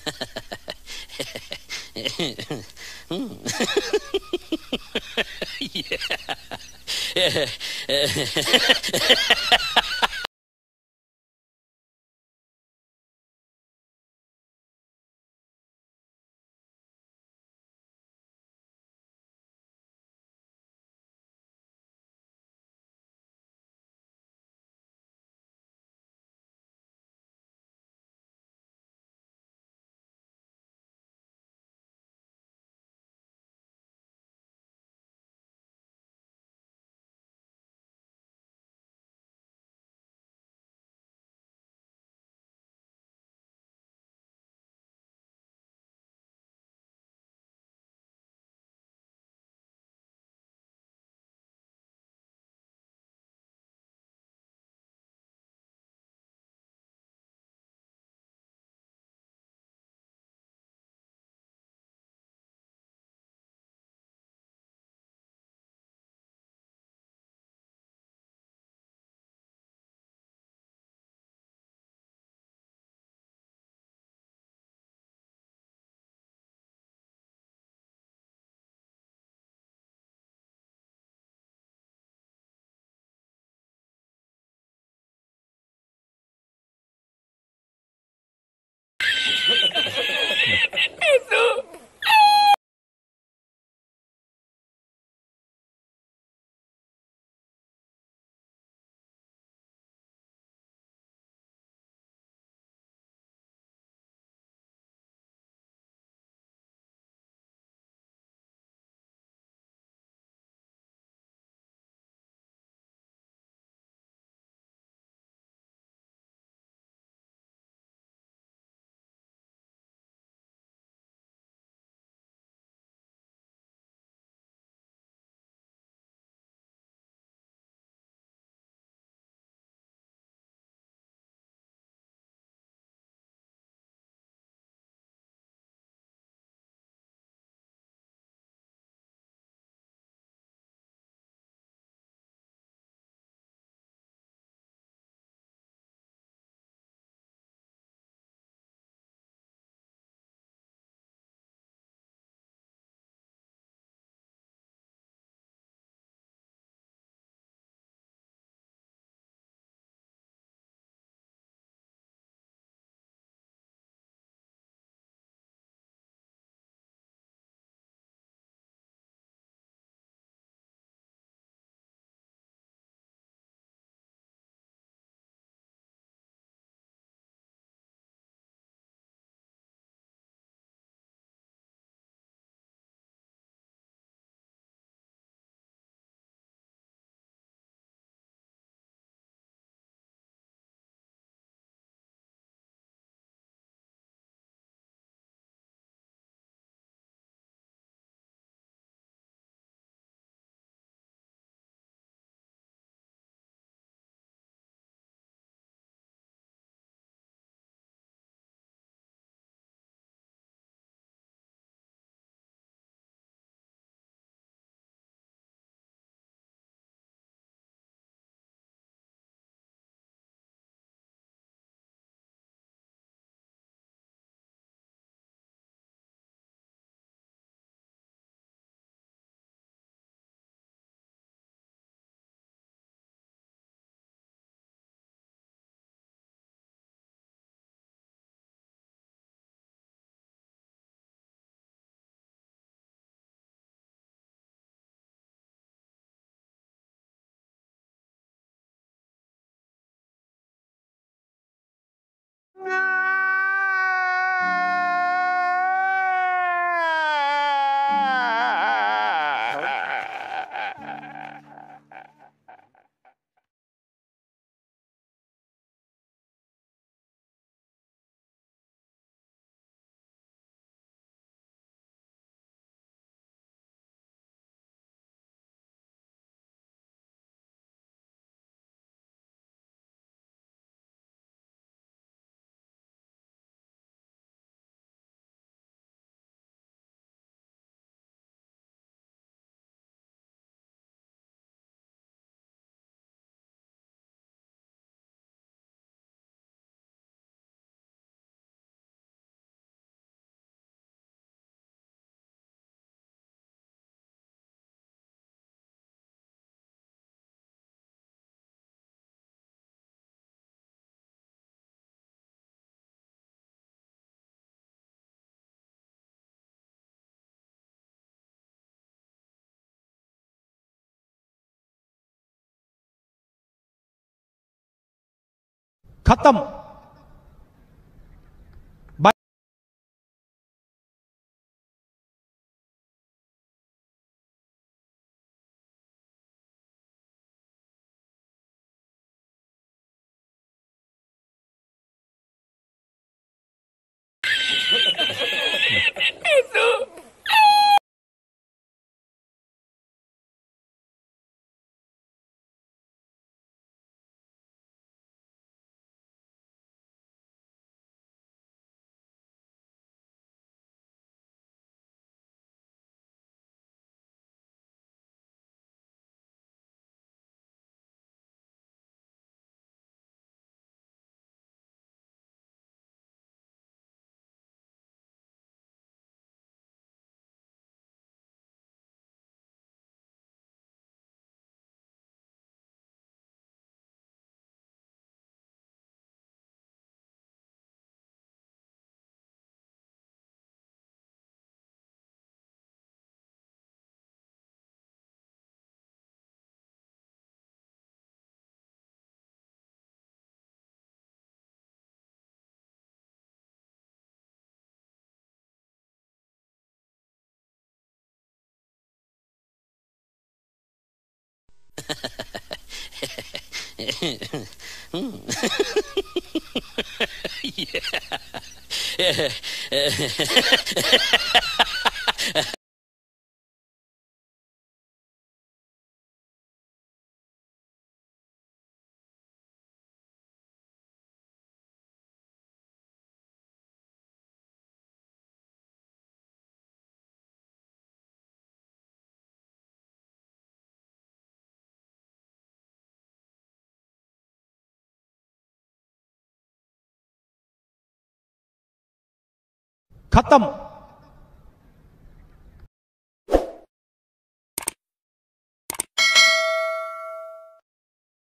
Hmm. yeah. खत्म। Hmm. yeah. खत्म।